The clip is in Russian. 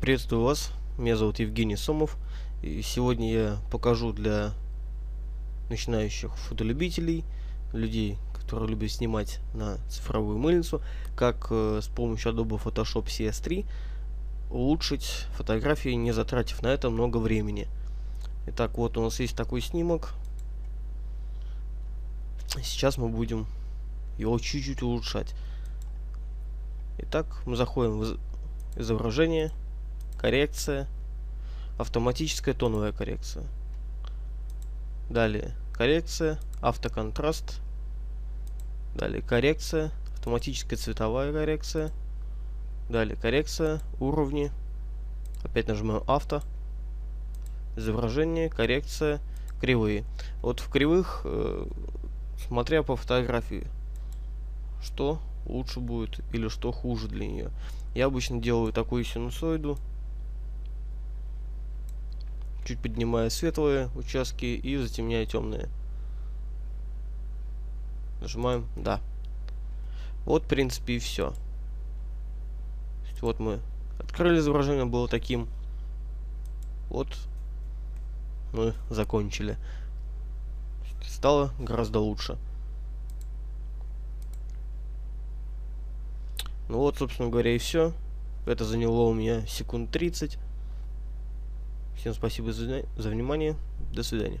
Приветствую вас, меня зовут Евгений Сомов, и сегодня я покажу для начинающих фотолюбителей, людей, которые любят снимать на цифровую мыльницу, как э, с помощью Adobe Photoshop CS3 улучшить фотографии, не затратив на это много времени. Итак, вот у нас есть такой снимок. Сейчас мы будем его чуть-чуть улучшать. Итак, мы заходим в изображение, коррекция, автоматическая тоновая коррекция. Далее коррекция, автоконтраст. Далее коррекция, автоматическая цветовая коррекция. Далее коррекция, уровни. Опять нажимаем авто. Изображение, коррекция, кривые. Вот в кривых, э, смотря по фотографии, что лучше будет или что хуже для нее. Я обычно делаю такую синусоиду. Чуть поднимая светлые участки и затемняя темные. Нажимаем «Да». Вот, в принципе, и все. Вот мы открыли изображение, было таким. Вот мы закончили. Стало гораздо лучше. Ну вот, собственно говоря, и все. Это заняло у меня секунд 30. Всем спасибо за, за внимание. До свидания.